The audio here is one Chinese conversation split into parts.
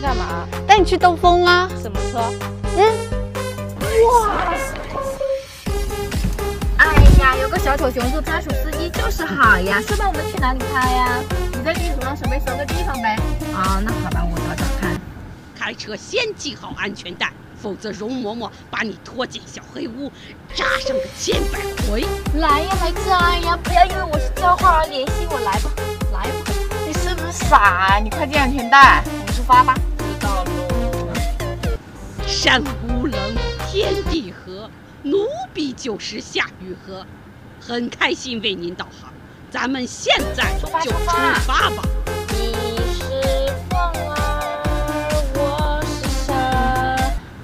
车干嘛？带你去兜风啊！什么车？嗯，哇！哎呀，有个小丑熊做专属司机就是好呀。说吧，我们去哪里开呀？你在地图上随便搜个地方呗。啊，那好吧，我找找看。开车先系好安全带，否则容嬷嬷把你拖进小黑屋，扎上个千百回。来呀，来扎呀！不要因为我是叫号而联系我，来吧，来吧。你是不是傻？你快系安全带，我们出发吧。山无棱，天地合，奴婢就是夏雨荷。很开心为您导航，咱们现在就出发吧。你是风儿，我是沙，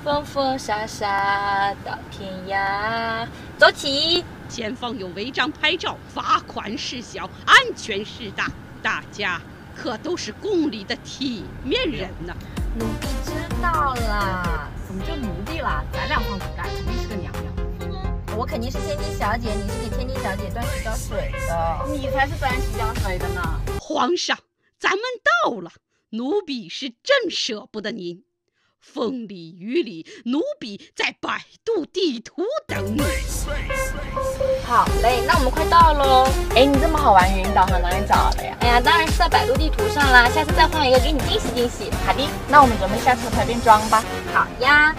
风风沙沙到天涯。走起！前方有违章拍照，罚款事小，安全事大。大家可都是宫里的体面人呢。奴婢知道啦。怎么就奴婢啦？咱俩换骨干，肯定是个娘娘。我肯定是千金小姐，你是给千金小姐端洗脚水的。你才是端洗脚水的呢。皇上，咱们到了，奴婢是真舍不得您。风里雨里，奴婢在百度地图等你。好嘞，那我们快到喽。哎，你这么好玩，语音导航哪里找的呀？哎呀，当然是在百度地图上啦。下次再换一个，给你惊喜惊喜。好的，那我们准备下车排便装吧。好呀。